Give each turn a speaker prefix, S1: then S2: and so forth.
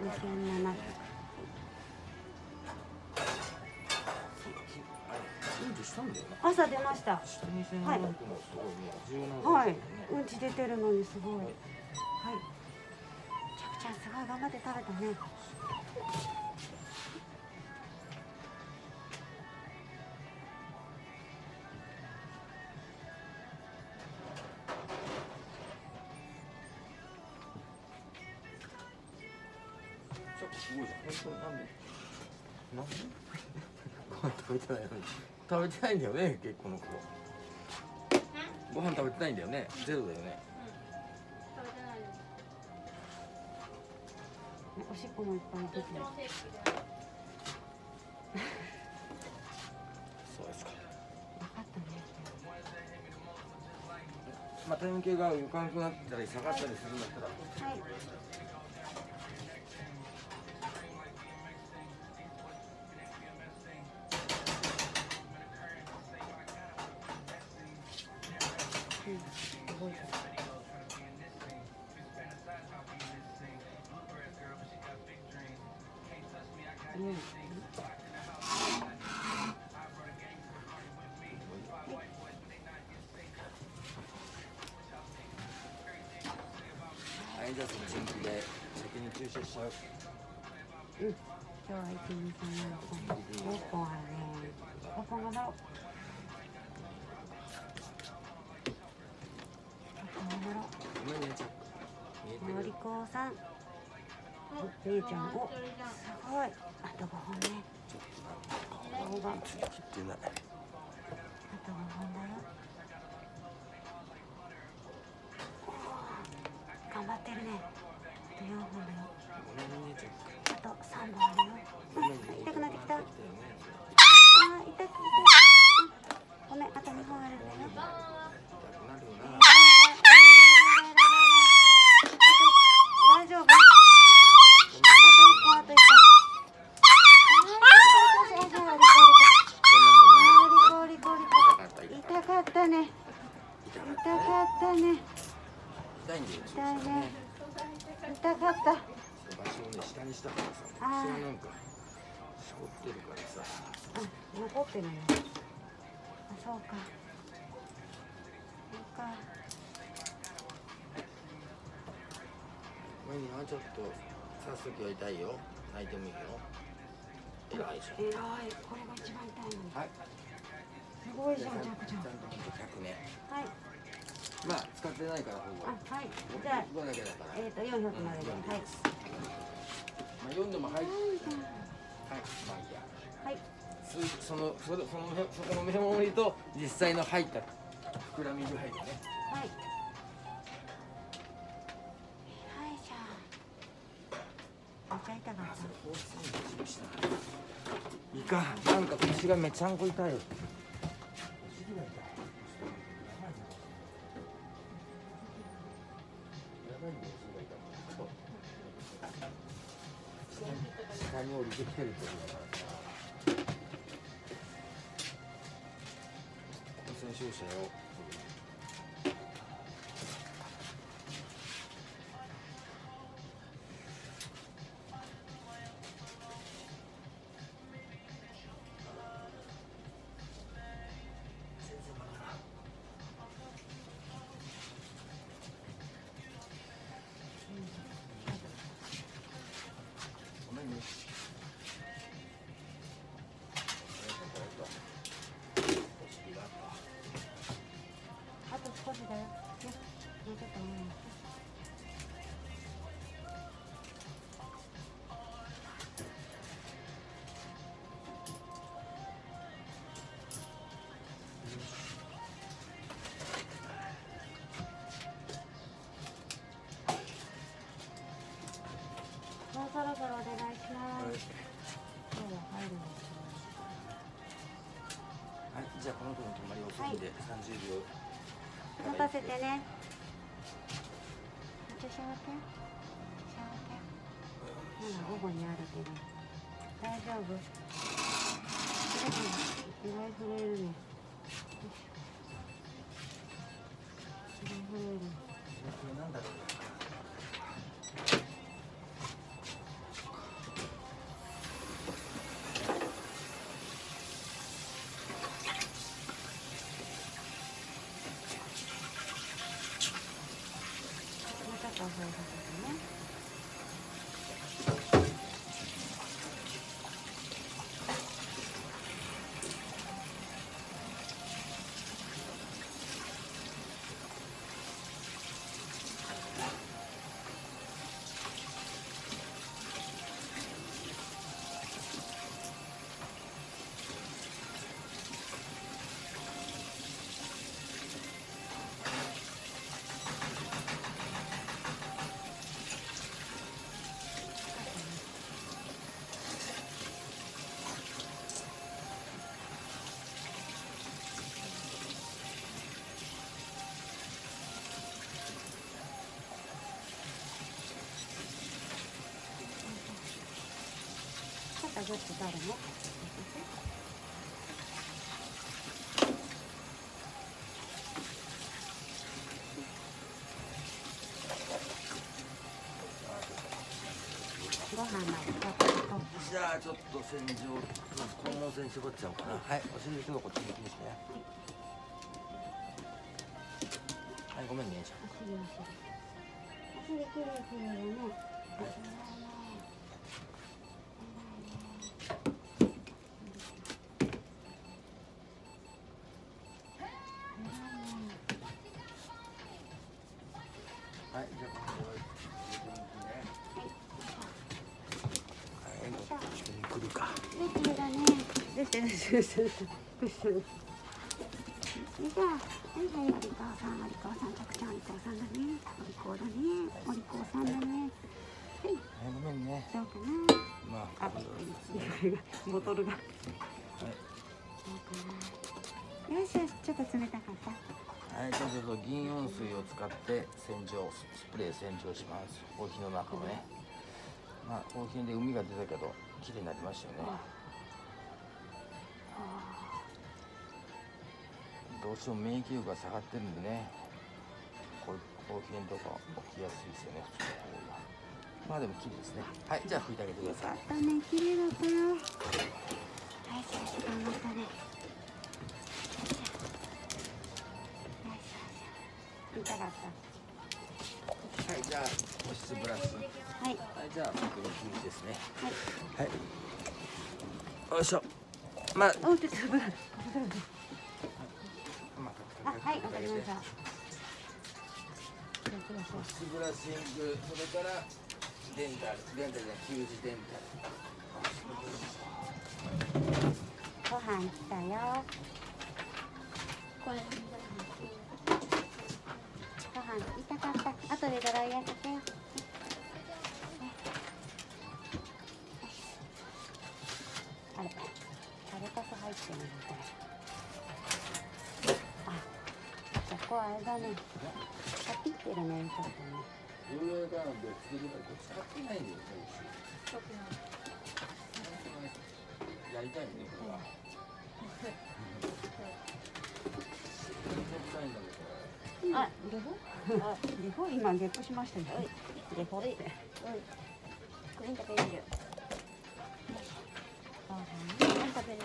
S1: 2700
S2: うんちした。んだよな
S1: 朝出ましたはいはい。
S2: 性
S1: うんち出てるのにすごい。はい。ちゃくちゃんすごい。頑張って食べたね
S2: ちょっと。すごいじゃん本当になんでなんでご飯食べてないのに。食べてないんだよね結構の子ご飯食べてないんだよね。ゼロだよね。
S1: おしっこもいっぱい出てる。
S2: そうですか。
S1: 分かったね
S2: まあ体型が浮かなくなったり下がったりするんだったら。
S1: はいうん、動いてるうん
S2: はいじゃあその準備で先に注射しちゃう
S1: さん。ゆう
S2: ち
S1: ゃん、お、すごい。あと五本ね。
S2: ちょっと
S1: 動画。あ
S2: な切ってない
S1: と五本だよ。頑張ってるね。あと四本だよ。あと三本あ
S2: ね
S1: 痛
S2: かった。場所をね下にしたからさ
S1: あー。
S2: それなんかしこってるからさ。
S1: あ残ってるね。あそうか。そうか。
S2: ごめんねちょっと刺す時は痛いよ。泣いてもいいよ。偉いじゃん。
S1: えらい。これが一番痛いの。に
S2: はい。
S1: すごいじゃんジャクちゃん。
S2: ちゃんと100ね。
S1: はい
S2: まあ使ってないからほぼ。
S1: あはい。じゃあ
S2: 5だけだから。
S1: えっ、ー、と400までで。はい。
S2: まあ読んでもはい。はい。まあいいや。
S1: はい。
S2: すそのそのそこのメモリと実際の入った膨らみ具合でね。
S1: はい。はい、かった。
S2: いいかなんか腰がめちゃんこ痛いきてるってことだから。感染症者よ
S1: だよ。ね、もうちょっと前に。もうそろそろお願いします。今日は入るのか
S2: はい、じゃあこの子の止まり遅いんで30秒。
S1: な。持たせてね。じゃあシャワーて。シャワーて。まだ午後にあるけど。大丈夫。意外震えるね。意外震える。ご飯までちょっと取って
S2: じゃあちょっと洗浄まず肛門腺絞っちゃおうかなはいお尻ちょっとこっち向きにしてはいごめんねじゃ
S1: お尻お尻きれいきれいね。
S2: はい。じゃあこれはい。に来るか
S1: でねでしてでしてでしてでしてよい。しょはい。はい。おさんお利口さんたくちゃんお利口さんだねお利口だねお利口さんだねはい。
S2: ごめんね
S1: どうかな
S2: ま
S1: あ
S2: あ
S1: ボトルが
S2: はい。
S1: どうかなよしよしちょっと冷たかった
S2: はい、じゃあちょっと銀温水を使って洗浄スプレー洗浄します。コーヒーの中をね。まあコーヒーで海が出たけど綺麗になりましたよね。どうしても免疫力が下がってるんでね。こういうコーヒーとか起きやすいですよね普通の方が。まあでも綺麗ですね。はいじゃあ拭いてあげてください。
S1: だね綺麗だったよはいしよし頑張ったねょよいしょ痛かった
S2: はいじゃあ保湿ブラシ
S1: はい。
S2: はいじゃあ僕のキムチですね
S1: はい
S2: はいよいしょまあ
S1: おちょっと危ない
S2: ま
S1: あはいわかりました
S2: 保湿ブラッシングそれからデンタル。デンタルじゃないキムチデンタル。
S1: ご飯来たよ。これ飯痛かった後でドライヤーかけようあれタレカス入ってるのこれあここあれだねパキってるねちょっとね
S2: 上からで作るから使ってないんだよねやりたいねこれは臭いんだけど
S1: あゲホあゲホ今ゲップしましたよゲホって。
S3: クリーン食べれる。食べれる。